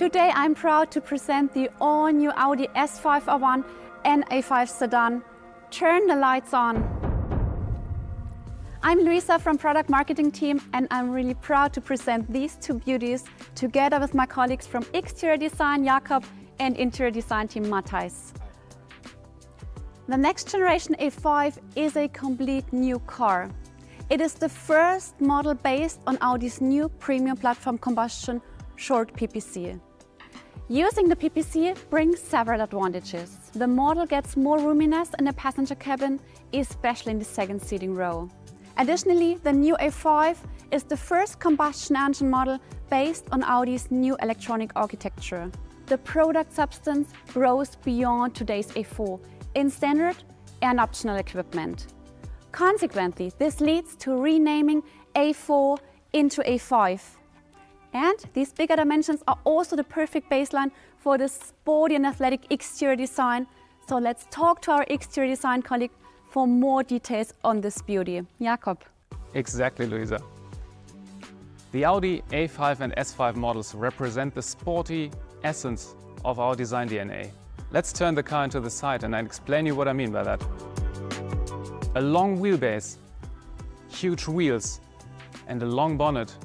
Today I'm proud to present the all-new Audi S5 Avant and A5 sedan. Turn the lights on. I'm Luisa from product marketing team and I'm really proud to present these two beauties together with my colleagues from exterior design Jakob and interior design team Matthijs. The next generation A5 is a complete new car. It is the first model based on Audi's new premium platform combustion short PPC. Using the PPC brings several advantages. The model gets more roominess in the passenger cabin, especially in the second seating row. Additionally, the new A5 is the first combustion engine model based on Audi's new electronic architecture. The product substance grows beyond today's A4 in standard and optional equipment. Consequently, this leads to renaming A4 into A5. And these bigger dimensions are also the perfect baseline for the sporty and athletic exterior design. So let's talk to our exterior design colleague for more details on this beauty. Jakob. Exactly, Luisa. The Audi A5 and S5 models represent the sporty essence of our design DNA. Let's turn the car into the side and I'll explain you what I mean by that. A long wheelbase, huge wheels and a long bonnet,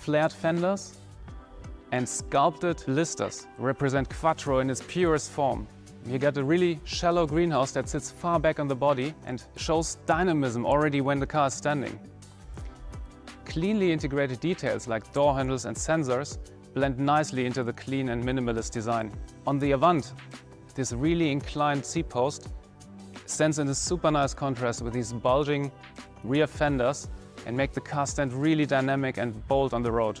flared fenders and sculpted blisters represent Quattro in its purest form. You get a really shallow greenhouse that sits far back on the body and shows dynamism already when the car is standing. Cleanly integrated details like door handles and sensors blend nicely into the clean and minimalist design. On the Avant, this really inclined C-post stands in a super nice contrast with these bulging rear fenders and make the car stand really dynamic and bold on the road.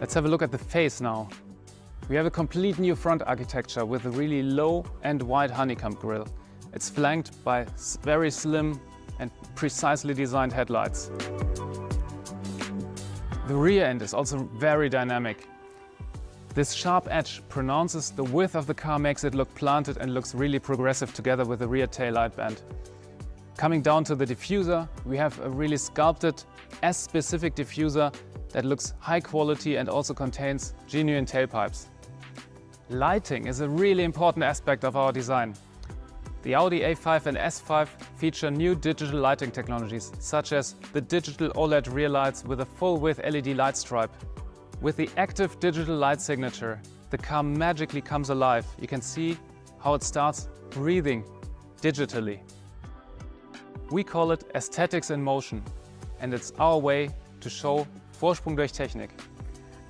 Let's have a look at the face now. We have a complete new front architecture with a really low and wide honeycomb grille. It's flanked by very slim and precisely designed headlights. The rear end is also very dynamic. This sharp edge pronounces the width of the car, makes it look planted and looks really progressive together with the rear tail light band. Coming down to the diffuser, we have a really sculpted S-specific diffuser that looks high quality and also contains genuine tailpipes. Lighting is a really important aspect of our design. The Audi A5 and S5 feature new digital lighting technologies, such as the digital OLED rear lights with a full-width LED light stripe. With the active digital light signature, the car magically comes alive. You can see how it starts breathing digitally. We call it aesthetics in motion, and it's our way to show Vorsprung durch Technik.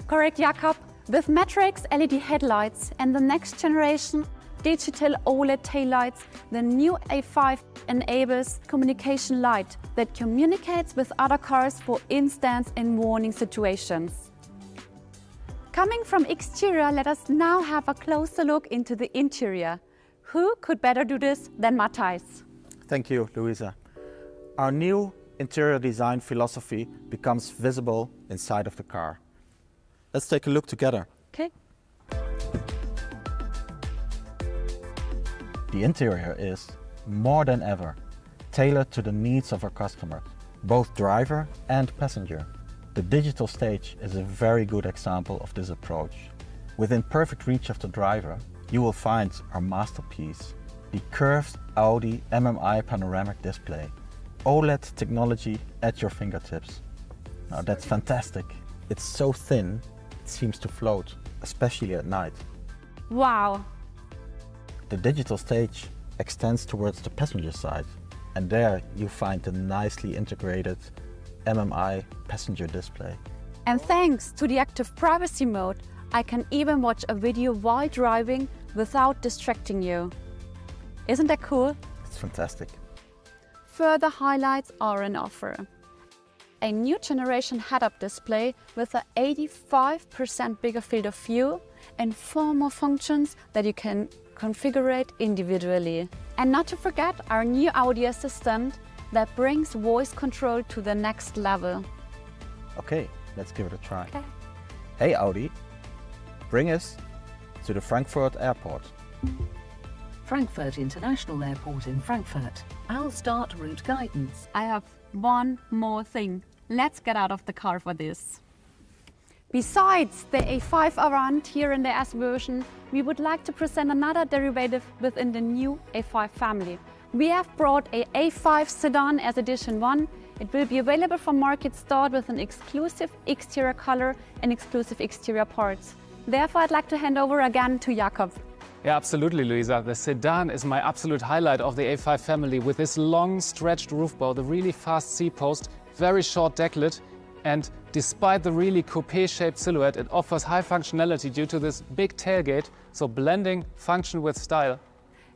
Correct, Jakob. With Matrix LED headlights and the next generation digital OLED taillights, the new A5 enables communication light that communicates with other cars for instance in warning situations. Coming from exterior, let us now have a closer look into the interior. Who could better do this than Matthijs? Thank you, Luisa. Our new interior design philosophy becomes visible inside of the car. Let's take a look together. Okay. The interior is, more than ever, tailored to the needs of our customers, both driver and passenger. The digital stage is a very good example of this approach. Within perfect reach of the driver, you will find our masterpiece, the curved Audi MMI panoramic display. OLED technology at your fingertips. Now that's fantastic. It's so thin it seems to float, especially at night. Wow. The digital stage extends towards the passenger side, and there you find the nicely integrated MMI passenger display. And thanks to the active privacy mode, I can even watch a video while driving without distracting you. Isn't that cool? It's fantastic. Further highlights are in offer a new generation head-up display with an 85% bigger field of view and four more functions that you can configure it individually. And not to forget our new Audi Assistant that brings voice control to the next level. Okay, let's give it a try. Okay. Hey Audi, bring us to the Frankfurt airport. Frankfurt International Airport in Frankfurt. I'll start route guidance. I have one more thing. Let's get out of the car for this. Besides the A5 Avant here in the S version, we would like to present another derivative within the new A5 family. We have brought a A5 sedan as edition 1. It will be available from market start with an exclusive exterior color and exclusive exterior parts. Therefore, I'd like to hand over again to Jakob. Yeah, absolutely, Luisa. The sedan is my absolute highlight of the A5 family with this long stretched roof bow, the really fast C-post, very short deck lid, and despite the really coupe-shaped silhouette, it offers high functionality due to this big tailgate, so blending function with style.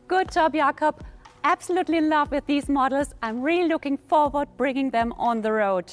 Good job, Jakob. Absolutely in love with these models. I'm really looking forward bringing them on the road.